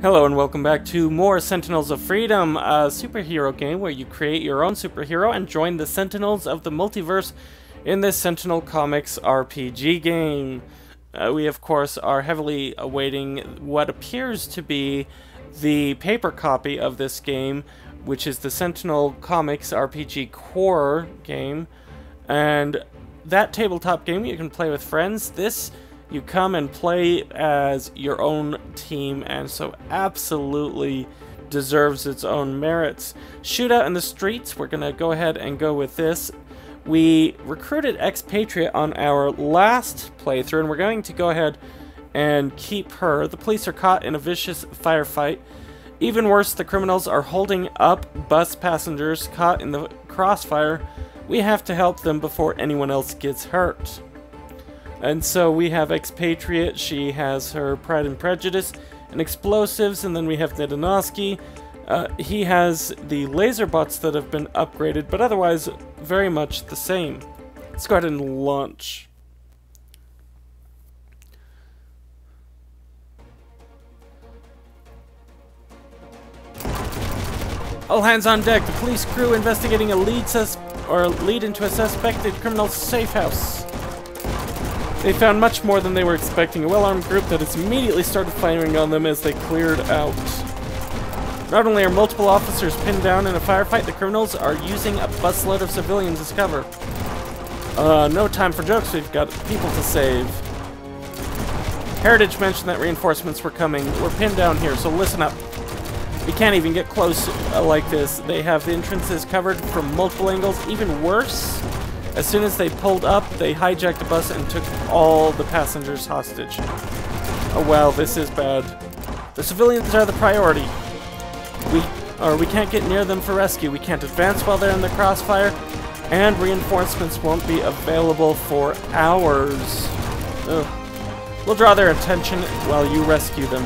Hello and welcome back to more Sentinels of Freedom, a superhero game where you create your own superhero and join the Sentinels of the Multiverse in this Sentinel Comics RPG game. Uh, we of course are heavily awaiting what appears to be the paper copy of this game, which is the Sentinel Comics RPG Core game. And that tabletop game you can play with friends. This you come and play as your own team and so absolutely deserves its own merits. Shootout in the streets, we're going to go ahead and go with this. We recruited Expatriette on our last playthrough and we're going to go ahead and keep her. The police are caught in a vicious firefight. Even worse, the criminals are holding up bus passengers caught in the crossfire. We have to help them before anyone else gets hurt. And so we have Expatriette, she has her Pride and Prejudice and explosives, and then we have Nedanoski. Uh, he has the laser bots that have been upgraded, but otherwise very much the same. Let's go ahead and launch. All hands on deck. The police crew investigating a lead sus or lead into a suspected criminal safe house. They found much more than they were expecting, a well-armed group that has immediately started firing on them as they cleared out. Not only are multiple officers pinned down in a firefight, the criminals are using a busload of civilians as cover. Uh, no time for jokes, we've got people to save. Heritage mentioned that reinforcements were coming. We're pinned down here, so listen up. We can't even get close uh, like this. They have the entrances covered from multiple angles. Even worse, as soon as they pulled up, they hijacked the bus and took all the passengers hostage. Oh well, this is bad. The civilians are the priority. We or we can't get near them for rescue. We can't advance while they're in the crossfire, and reinforcements won't be available for hours. Ugh. We'll draw their attention while you rescue them.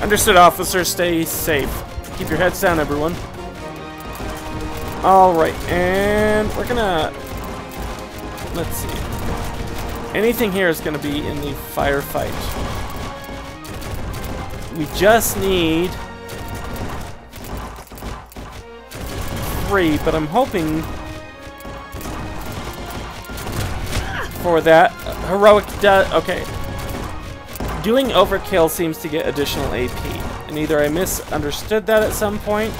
Understood, officer. Stay safe. Keep your heads down, everyone. Alright, and we're gonna... Let's see. Anything here is gonna be in the firefight. We just need... Three, but I'm hoping... For that. Heroic does... Okay. Doing overkill seems to get additional AP. And either I misunderstood that at some point,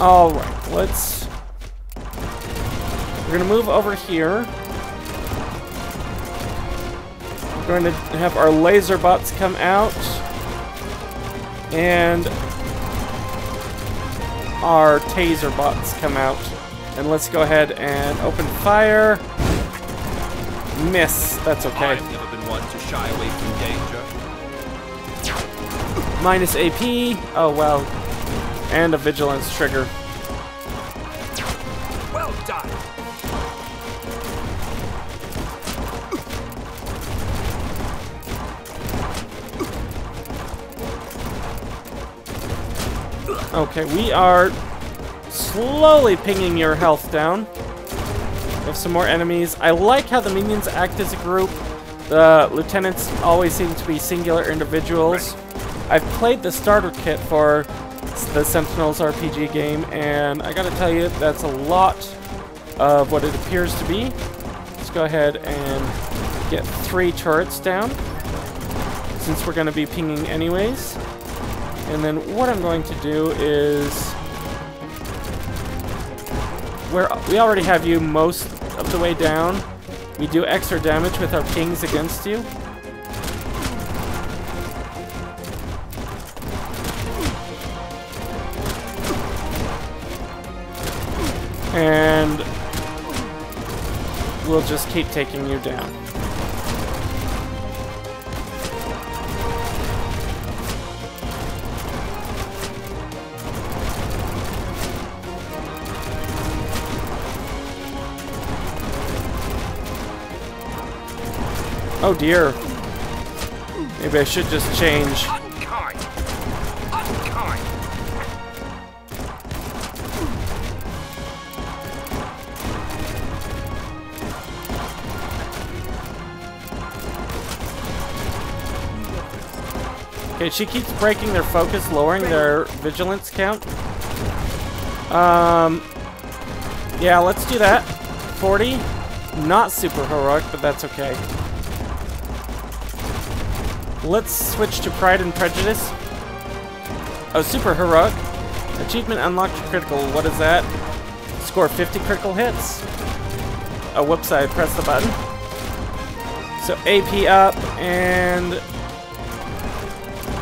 Alright, let's... We're gonna move over here. We're going to have our laser bots come out. And our taser bots come out. And let's go ahead and open fire. Miss. That's okay. I've never been one to shy away from danger. Minus AP. Oh, well. And a vigilance trigger. Well done. Okay, we are slowly pinging your health down. We have some more enemies. I like how the minions act as a group. The lieutenants always seem to be singular individuals. I've played the starter kit for the Sentinels RPG game, and I gotta tell you, that's a lot of what it appears to be. Let's go ahead and get three turrets down, since we're gonna be pinging anyways. And then what I'm going to do is... We're, we already have you most of the way down. We do extra damage with our pings against you. And we'll just keep taking you down. Oh dear. Maybe I should just change. She keeps breaking their focus, lowering their vigilance count. Um, yeah, let's do that. 40. Not super heroic, but that's okay. Let's switch to Pride and Prejudice. Oh, super heroic. Achievement unlocked critical. What is that? Score 50 critical hits. Oh, whoops, I pressed the button. So AP up, and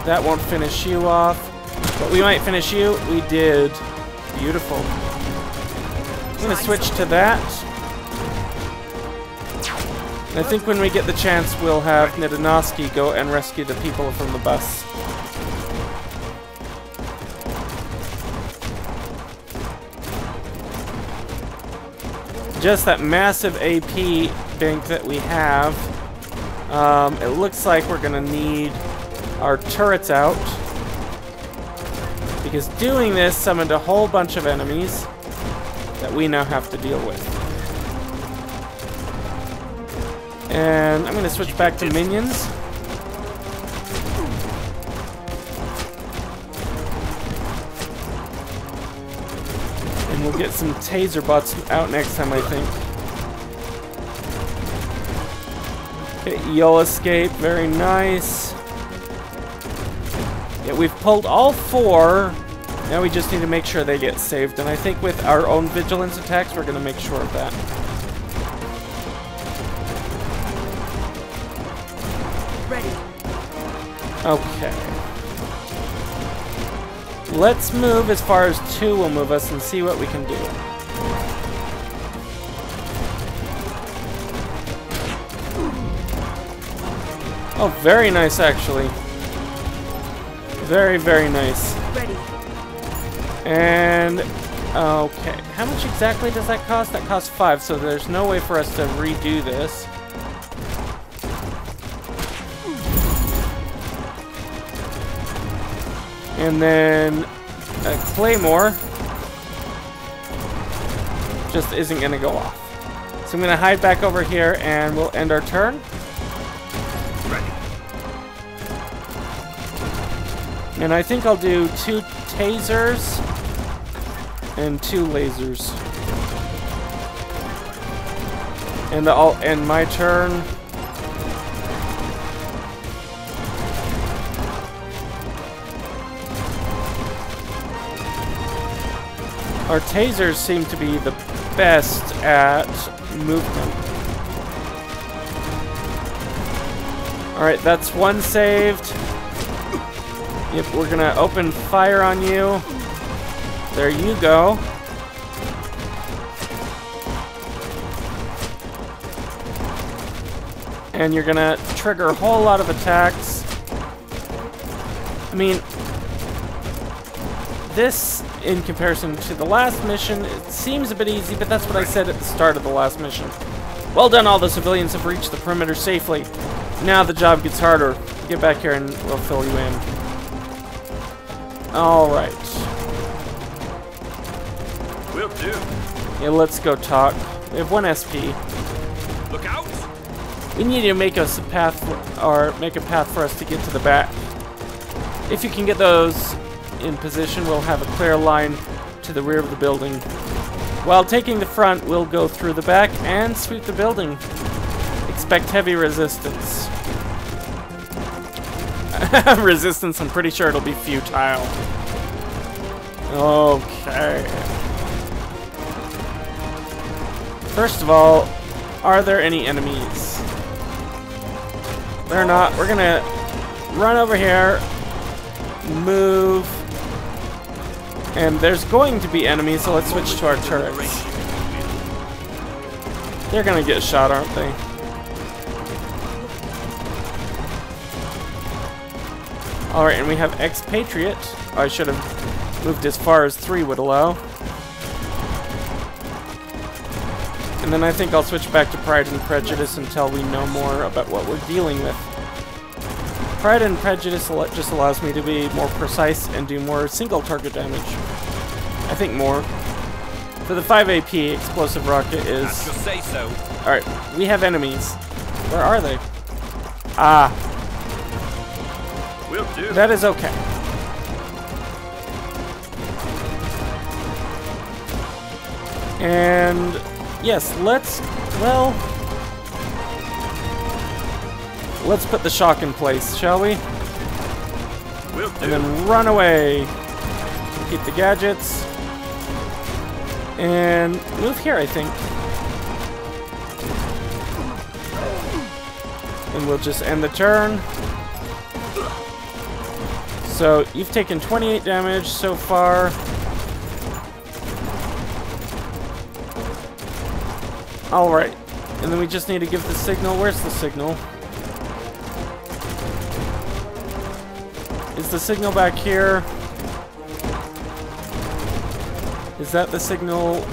that won't finish you off. But we might finish you. We did. Beautiful. I'm going to switch to that. I think when we get the chance, we'll have Nidanoski go and rescue the people from the bus. Just that massive AP bank that we have. Um, it looks like we're going to need our turrets out. Because doing this summoned a whole bunch of enemies that we now have to deal with. And I'm going to switch back to minions. And we'll get some taser bots out next time, I think. Okay, you'll escape. Very nice. Yeah, we've pulled all four. Now we just need to make sure they get saved. And I think with our own vigilance attacks, we're going to make sure of that. Ready. Okay. Let's move as far as two will move us and see what we can do. Oh, very nice, actually. Very, very nice. Ready. And, okay. How much exactly does that cost? That costs five, so there's no way for us to redo this. And then a claymore just isn't going to go off. So I'm going to hide back over here and we'll end our turn. And I think I'll do two tasers and two lasers. And I'll end my turn. Our tasers seem to be the best at movement. Alright, that's one saved. Yep, we're gonna open fire on you. There you go. And you're gonna trigger a whole lot of attacks. I mean, this, in comparison to the last mission, it seems a bit easy, but that's what I said at the start of the last mission. Well done, all the civilians have reached the perimeter safely. Now the job gets harder. Get back here and we'll fill you in. Alright. Will do. Yeah, let's go talk. We have one SP. Look out! We need to make us a path, for, or make a path for us to get to the back. If you can get those in position, we'll have a clear line to the rear of the building. While taking the front, we'll go through the back and sweep the building. Expect heavy resistance. resistance, I'm pretty sure it'll be futile. Okay. First of all, are there any enemies? They're not. We're gonna run over here, move, and there's going to be enemies, so let's switch to our turrets. They're gonna get shot, aren't they? Alright, and we have Expatriette. I should have moved as far as 3 would allow. And then I think I'll switch back to Pride and Prejudice until we know more about what we're dealing with. Pride and Prejudice just allows me to be more precise and do more single target damage. I think more. For the 5 AP, Explosive Rocket is... Say so. Alright, we have enemies. Where are they? Ah, Will do. That is okay. And yes, let's, well, let's put the shock in place, shall we? Will do. And then run away. Keep the gadgets. And move here, I think. And we'll just end the turn. So, you've taken 28 damage so far. Alright. And then we just need to give the signal. Where's the signal? Is the signal back here? Is that the signal?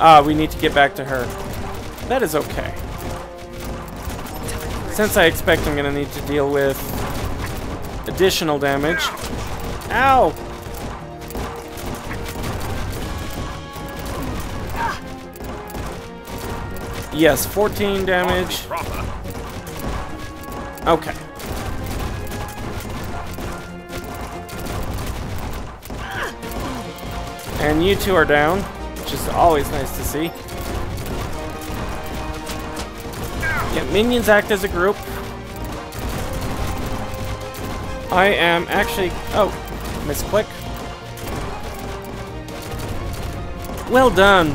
Ah, we need to get back to her. That is okay. Since I expect I'm gonna need to deal with additional damage. Ow! Yes, 14 damage. Okay. And you two are down, which is always nice to see. Minions act as a group. I am actually... Oh, misclick. Well done.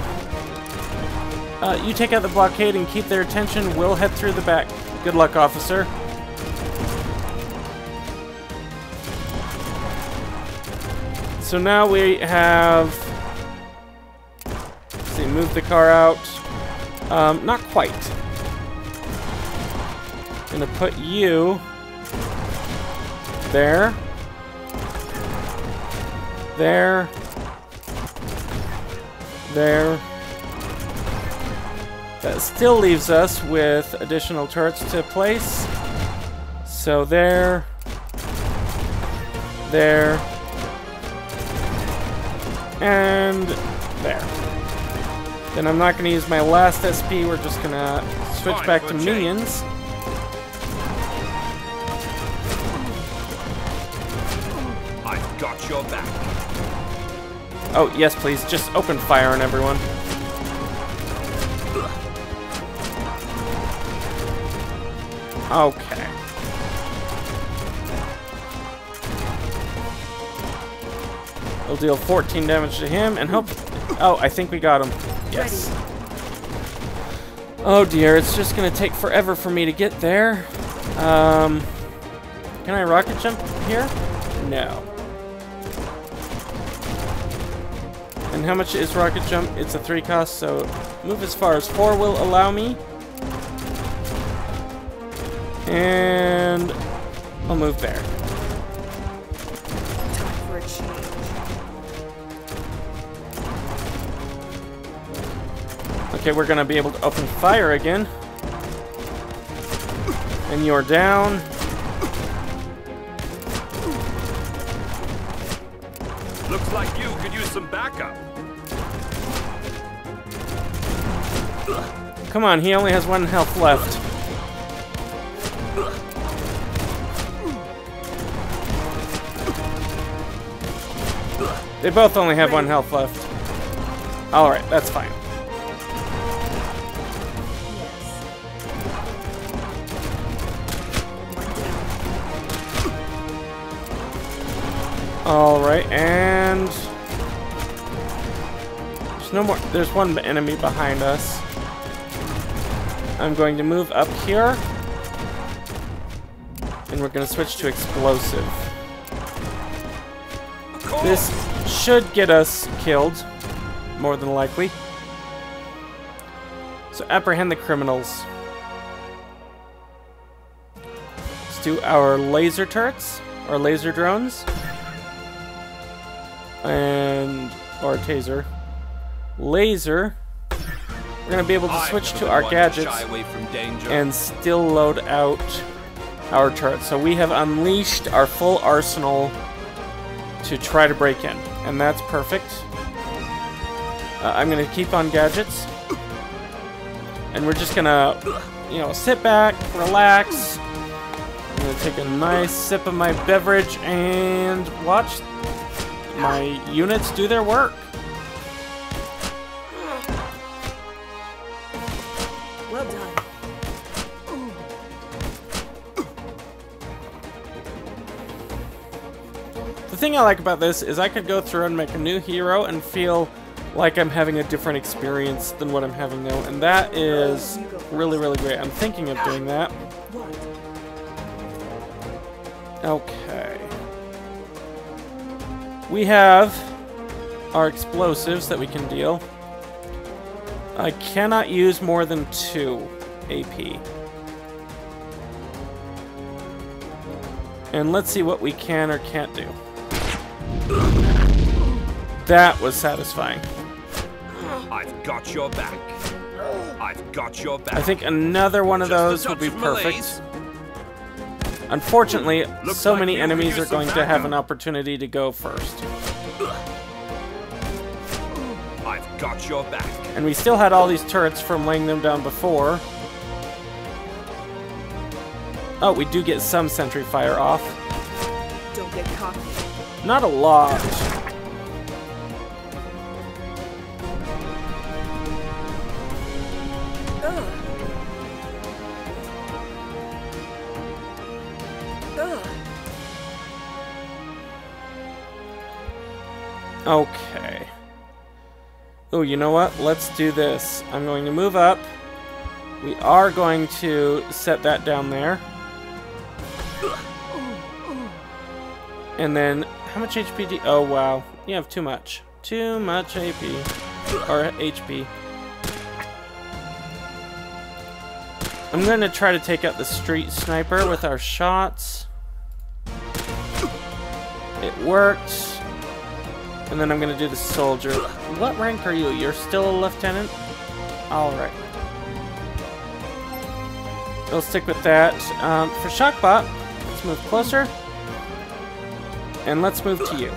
Uh, you take out the blockade and keep their attention. We'll head through the back. Good luck, officer. So now we have... Let's see, move the car out. Um, not quite. Gonna put you... There. There. There. That still leaves us with additional turrets to place. So there. There. And there. Then I'm not going to use my last SP. We're just going to switch Fine, back to minions. change. Got your back. Oh, yes, please. Just open fire on everyone. Okay. We'll deal 14 damage to him and hope... Oh, I think we got him. Yes. Oh dear, it's just gonna take forever for me to get there. Um, can I rocket jump here? No. And how much is rocket jump? It's a three cost, so move as far as four will allow me. And I'll move there. Okay, we're gonna be able to open fire again. And you're down. Come on, he only has one health left. They both only have one health left. Alright, that's fine. Alright, and... There's no more... There's one enemy behind us. I'm going to move up here. And we're going to switch to explosive. This should get us killed, more than likely. So apprehend the criminals. Let's do our laser turrets, or laser drones. And, or taser. Laser. We're gonna be able to switch to our gadgets Shy away from danger. and still load out our turrets. So we have unleashed our full arsenal to try to break in, and that's perfect. Uh, I'm going to keep on gadgets. And we're just gonna, you know, sit back, relax. I'm gonna take a nice sip of my beverage and watch my units do their work. Well done. The thing I like about this is I could go through and make a new hero and feel like I'm having a different experience than what I'm having now, and that is really, really great. I'm thinking of doing that. Okay. We have our explosives that we can deal. I cannot use more than two AP. And let's see what we can or can't do. That was satisfying. I've got your back. I've got your back. I think another one of Just those would be perfect. Unfortunately, Looks so like many enemies are going to have an opportunity to go first. Got your back. And we still had all these turrets from laying them down before. Oh, we do get some sentry fire off. Don't get cocky. Not a lot. Ugh. Ugh. Okay. Oh, you know what? Let's do this. I'm going to move up. We are going to set that down there. And then, how much HP do Oh, wow. You have too much. Too much AP. Or HP. I'm going to try to take out the street sniper with our shots. It worked. And then I'm to do the soldier. What rank are you? You're still a lieutenant? Alright. We'll stick with that. Um, for Shockbot, let's move closer. And let's move to you.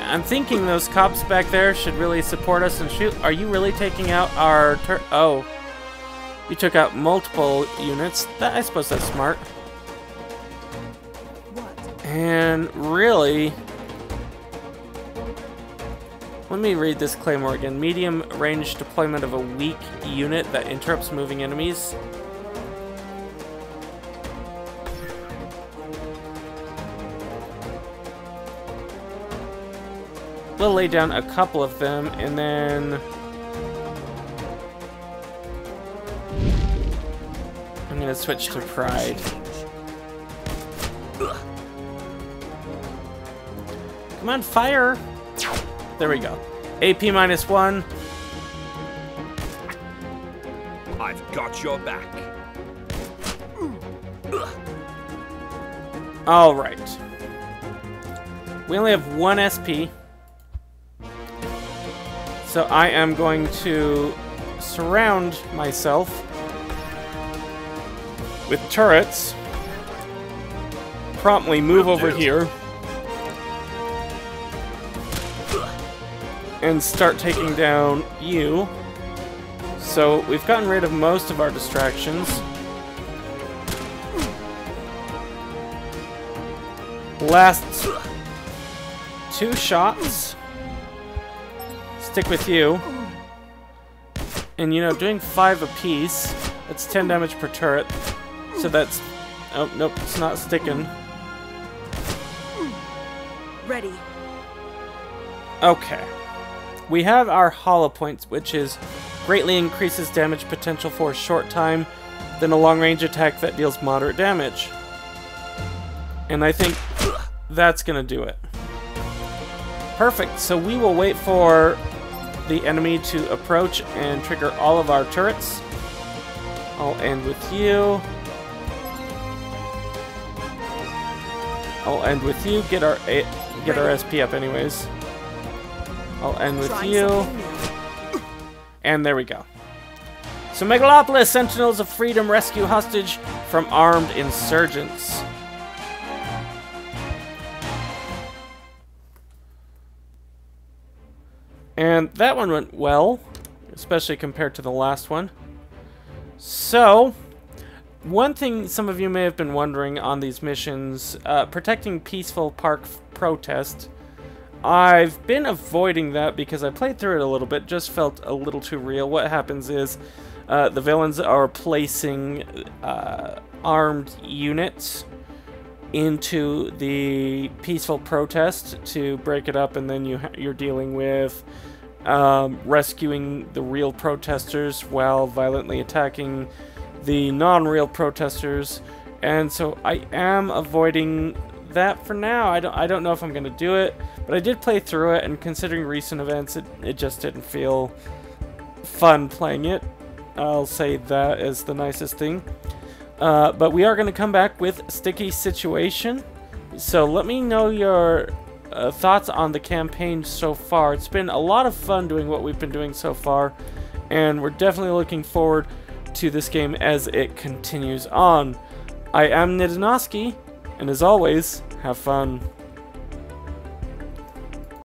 I'm thinking those cops back there should really support us and shoot. Are you really taking out our Oh. You took out multiple units. That I suppose that's smart. And really, let me read this claymore again. Medium range deployment of a weak unit that interrupts moving enemies. We'll lay down a couple of them and then I'm gonna switch to pride. Come on, fire! There we go. AP minus one. I've got your back. Alright. We only have one SP. So I am going to surround myself with turrets. Promptly move over here. And start taking down you. So we've gotten rid of most of our distractions. Last two shots. Stick with you. And you know, doing five apiece, that's 10 damage per turret. So that's. Oh, nope, it's not sticking. Ready. Okay. We have our hollow points, which is greatly increases damage potential for a short time, then a long range attack that deals moderate damage. And I think that's gonna do it. Perfect, so we will wait for the enemy to approach and trigger all of our turrets. I'll end with you. I'll end with you. Get our get our SP up anyways. I'll end with you. And there we go. So Megalopolis, Sentinels of Freedom rescue hostage from armed insurgents. And that one went well, especially compared to the last one. So, one thing some of you may have been wondering on these missions, uh, protecting peaceful park protest. I've been avoiding that because I played through it a little bit, just felt a little too real. What happens is uh, the villains are placing uh, armed units into the peaceful protest to break it up, and then you you're dealing with um, rescuing the real protesters while violently attacking the non-real protesters. And so I am avoiding that for now. I don't I don't know if I'm gonna do it, but I did play through it, and considering recent events, it it just didn't feel fun playing it. I'll say that is the nicest thing. Uh, but we are going to come back with Sticky Situation. So let me know your uh, thoughts on the campaign so far. It's been a lot of fun doing what we've been doing so far. And we're definitely looking forward to this game as it continues on. I am Nidanoski, and as always, have fun.